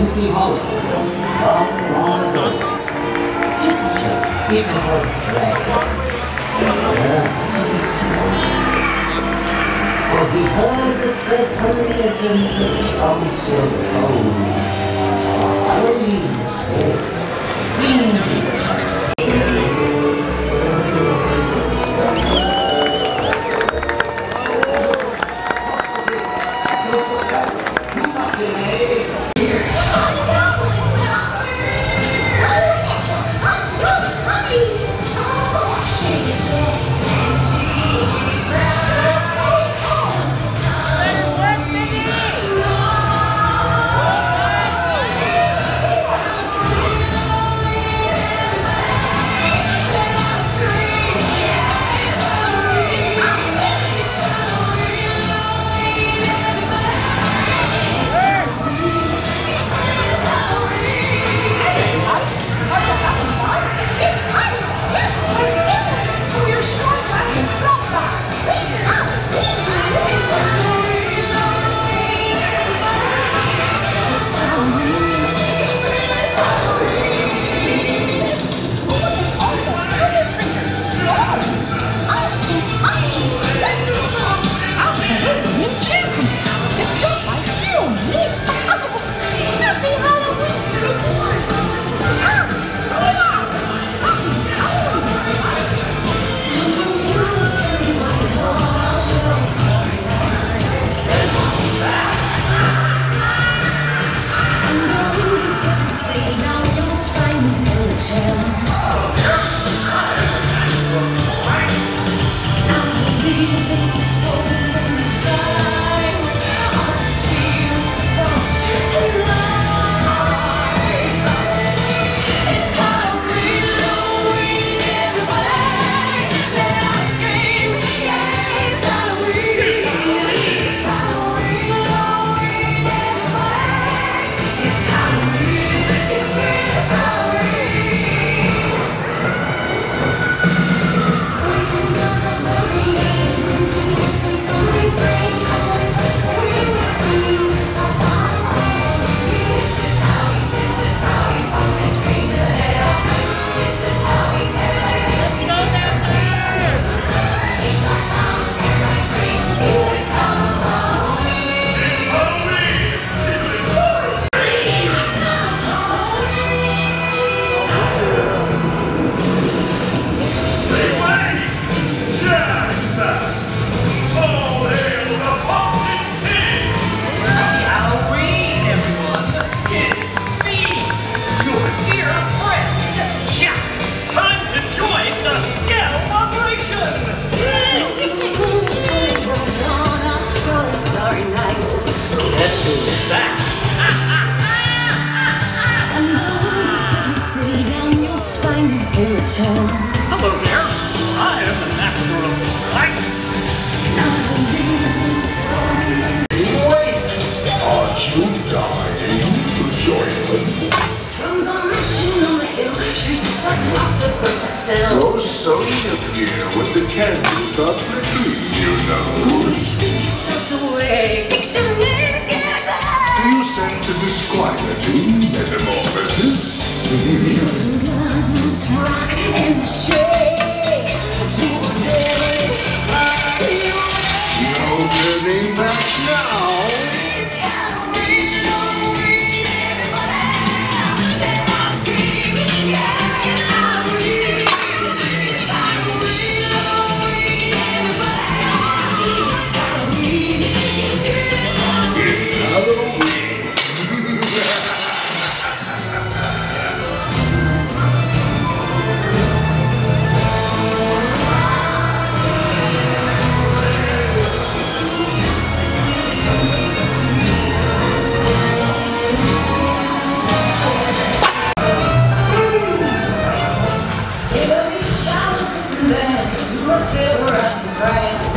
happy holidays. Long, ago. Ginger, play. Love is For he heard the dreadful legend that council told. For Halloween's spirit, fiendish Hello there. I am the master of light. Wait! Aren't you dying to join them? From the the hill, shrieks of laughter break the still. You're starting up here when the candles are flickering, you know. Speak such a way, Do you sense a disquieting metamorphosis? And dance, what they were at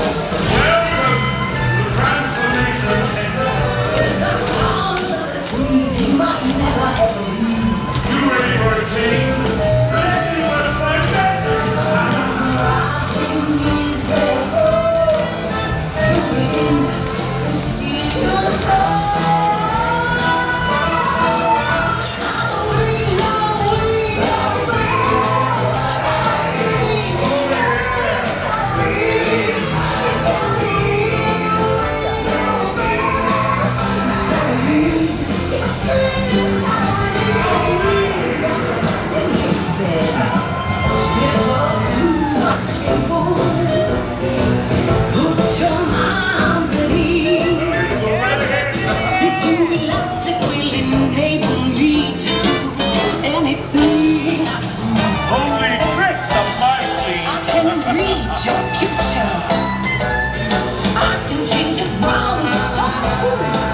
change it round some too.